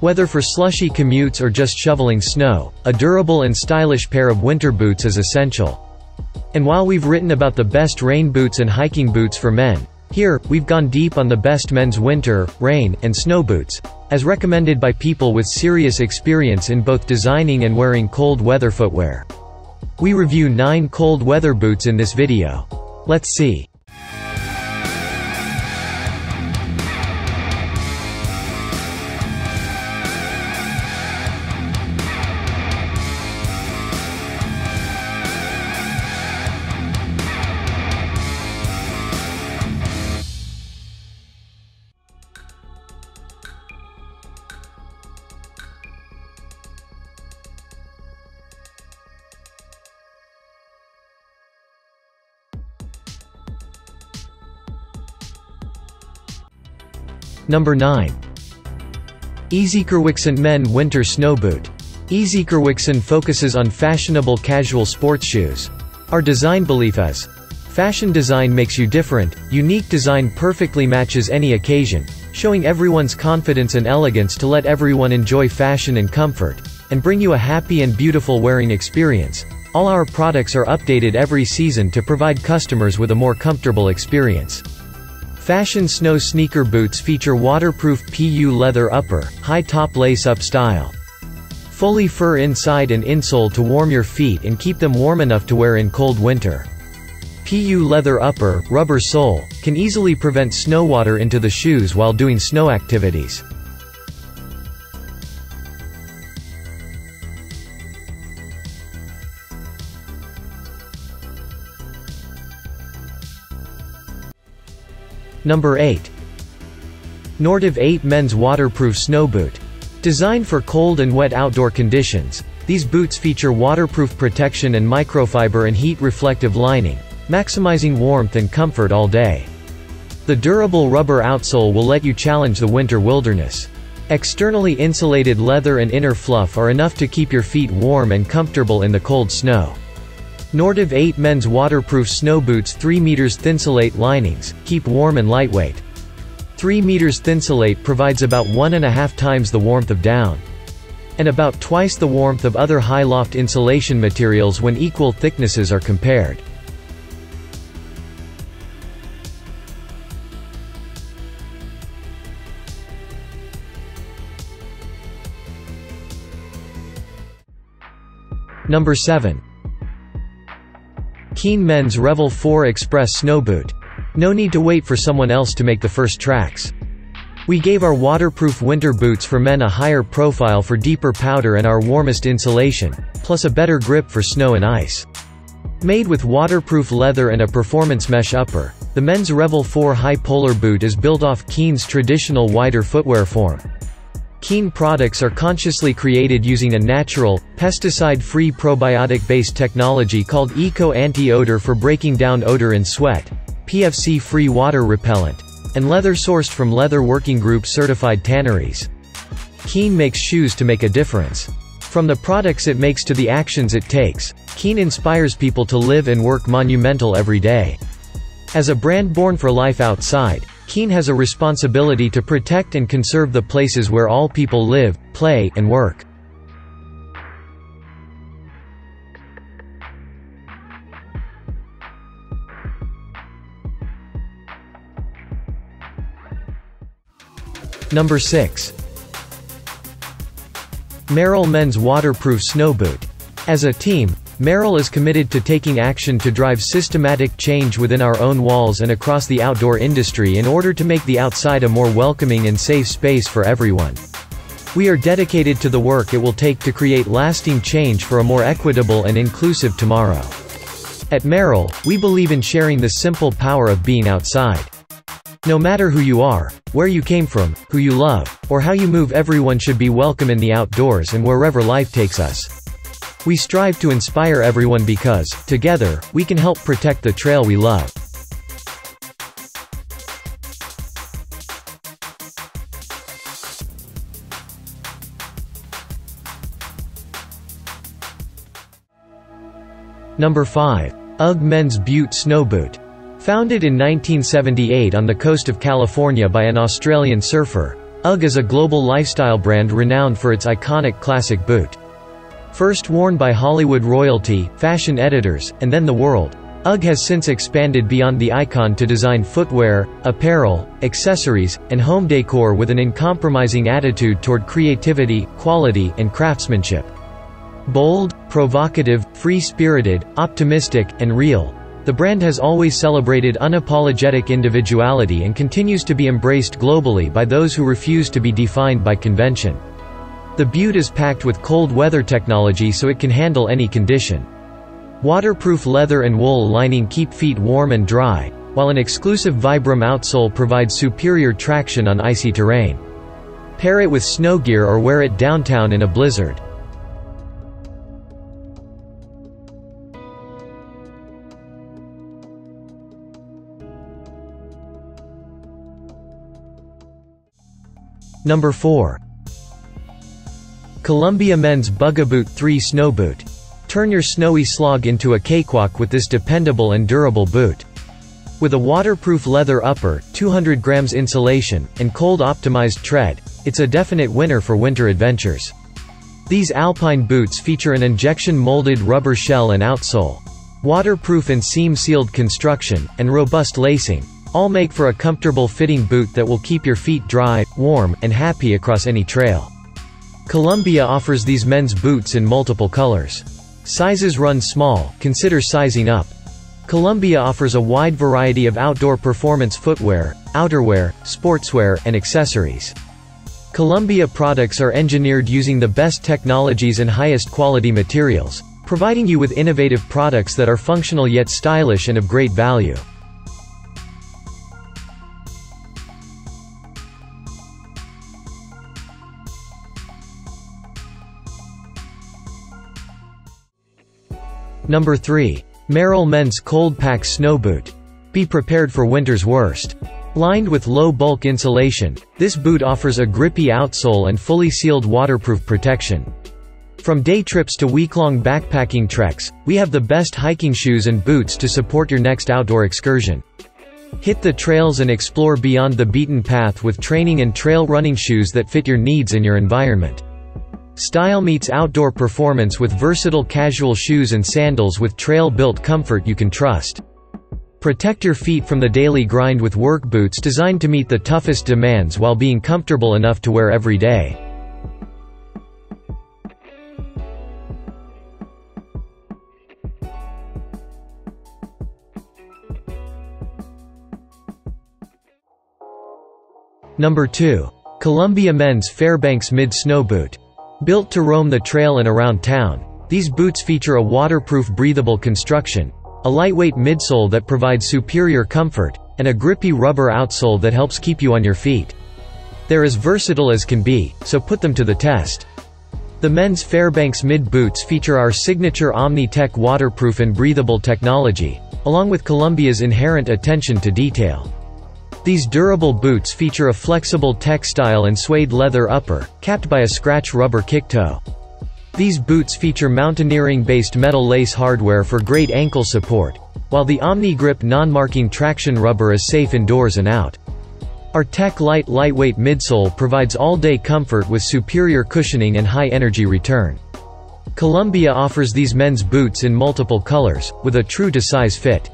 Whether for slushy commutes or just shoveling snow, a durable and stylish pair of winter boots is essential. And while we've written about the best rain boots and hiking boots for men, here, we've gone deep on the best men's winter, rain, and snow boots, as recommended by people with serious experience in both designing and wearing cold weather footwear. We review 9 cold weather boots in this video. Let's see. Number 9. Ezkrwxn Men Winter Snow Boot. Ezkrwxn focuses on fashionable casual sports shoes. Our design belief is, fashion design makes you different, unique design perfectly matches any occasion, showing everyone's confidence and elegance to let everyone enjoy fashion and comfort, and bring you a happy and beautiful wearing experience. All our products are updated every season to provide customers with a more comfortable experience. Fashion snow sneaker boots feature waterproof PU leather upper, high top lace-up style. Fully fur inside and insole to warm your feet and keep them warm enough to wear in cold winter. PU leather upper, rubber sole, can easily prevent snow water into the shoes while doing snow activities. Number 8. Nortiv 8 Men's Waterproof Snow Boot. Designed for cold and wet outdoor conditions, these boots feature waterproof protection and microfiber and heat-reflective lining, maximizing warmth and comfort all day. The durable rubber outsole will let you challenge the winter wilderness. Externally insulated leather and inner fluff are enough to keep your feet warm and comfortable in the cold snow. Nortiv 8 Men's Waterproof Snow Boots 3 meters Thinsulate linings, keep warm and lightweight. 3 meters Thinsulate provides about one and a half times the warmth of down. And about twice the warmth of other high loft insulation materials when equal thicknesses are compared. Number 7. Keen Men's Revel 4 Express Snow Boot. No need to wait for someone else to make the first tracks. We gave our waterproof winter boots for men a higher profile for deeper powder and our warmest insulation, plus a better grip for snow and ice. Made with waterproof leather and a performance mesh upper, the men's Revel 4 High Polar Boot is built off Keen's traditional wider footwear form. Keen products are consciously created using a natural, pesticide-free probiotic-based technology called Eco Anti-Odor for breaking down odor in sweat, PFC-free water repellent, and leather sourced from Leather Working Group certified tanneries. Keen makes shoes to make a difference. From the products it makes to the actions it takes, Keen inspires people to live and work monumental every day. As a brand born for life outside, Keen has a responsibility to protect and conserve the places where all people live, play, and work. Number 6. Merrell Men's Waterproof Snow Boot. As a team, Merrell is committed to taking action to drive systematic change within our own walls and across the outdoor industry in order to make the outside a more welcoming and safe space for everyone. We are dedicated to the work it will take to create lasting change for a more equitable and inclusive tomorrow. At Merrell, we believe in sharing the simple power of being outside. No matter who you are, where you came from, who you love, or how you move everyone should be welcome in the outdoors and wherever life takes us. We strive to inspire everyone because, together, we can help protect the trail we love. Number 5. UGG Men's Butte Snow Boot. Founded in 1978 on the coast of California by an Australian surfer, UGG is a global lifestyle brand renowned for its iconic classic boot. First worn by Hollywood royalty, fashion editors, and then the world, UGG has since expanded beyond the icon to design footwear, apparel, accessories, and home decor with an uncompromising attitude toward creativity, quality, and craftsmanship. Bold, provocative, free-spirited, optimistic, and real, the brand has always celebrated unapologetic individuality and continues to be embraced globally by those who refuse to be defined by convention. The Butte is packed with cold weather technology so it can handle any condition. Waterproof leather and wool lining keep feet warm and dry, while an exclusive Vibram outsole provides superior traction on icy terrain. Pair it with snow gear or wear it downtown in a blizzard. Number 4. Columbia Men's Bugaboot 3 Snow Boot. Turn your snowy slog into a cakewalk with this dependable and durable boot. With a waterproof leather upper, 200 grams insulation, and cold-optimized tread, it's a definite winner for winter adventures. These alpine boots feature an injection-molded rubber shell and outsole. Waterproof and seam-sealed construction, and robust lacing, all make for a comfortable fitting boot that will keep your feet dry, warm, and happy across any trail. Columbia offers these men's boots in multiple colors. Sizes run small, consider sizing up. Columbia offers a wide variety of outdoor performance footwear, outerwear, sportswear, and accessories. Columbia products are engineered using the best technologies and highest quality materials, providing you with innovative products that are functional yet stylish and of great value. Number 3. Merrell Men's Cold Pack Snow Boot. Be prepared for winter's worst. Lined with low-bulk insulation, this boot offers a grippy outsole and fully sealed waterproof protection. From day trips to week-long backpacking treks, we have the best hiking shoes and boots to support your next outdoor excursion. Hit the trails and explore beyond the beaten path with training and trail running shoes that fit your needs and your environment. Style meets outdoor performance with versatile casual shoes and sandals with trail-built comfort you can trust. Protect your feet from the daily grind with work boots designed to meet the toughest demands while being comfortable enough to wear every day. Number 2. Columbia Men's Fairbanks Mid Snow Boot. Built to roam the trail and around town, these boots feature a waterproof breathable construction, a lightweight midsole that provides superior comfort, and a grippy rubber outsole that helps keep you on your feet. They're as versatile as can be, so put them to the test. The men's Fairbanks mid boots feature our signature Omni-Tech waterproof and breathable technology, along with Columbia's inherent attention to detail. These durable boots feature a flexible textile and suede leather upper, capped by a scratch rubber kick toe. These boots feature mountaineering-based metal lace hardware for great ankle support, while the Omni-Grip non-marking traction rubber is safe indoors and out. Our Techlite lightweight midsole provides all-day comfort with superior cushioning and high energy return. Columbia offers these men's boots in multiple colors, with a true-to-size fit.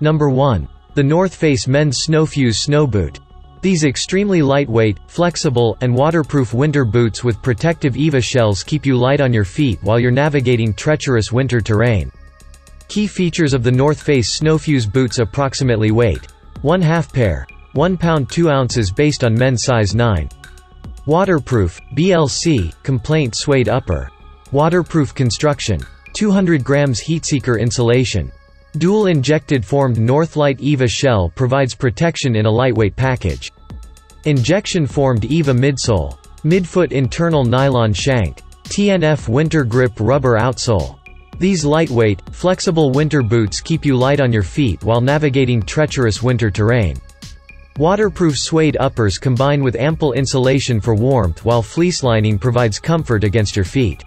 Number 1. The North Face Men's Snowfuse Snow Boot. These extremely lightweight, flexible, and waterproof winter boots with protective EVA shells keep you light on your feet while you're navigating treacherous winter terrain. Key features of the North Face Snowfuse boots approximately weight. 1 half pair. 1 pound 2 ounces based on men's size 9. Waterproof, BLC, complaint suede upper. Waterproof construction. 200 grams heatseeker insulation. Dual injected formed Northlight EVA shell provides protection in a lightweight package. Injection formed EVA midsole. Midfoot internal nylon shank. TNF winter grip rubber outsole. These lightweight, flexible winter boots keep you light on your feet while navigating treacherous winter terrain. Waterproof suede uppers combine with ample insulation for warmth while fleece lining provides comfort against your feet.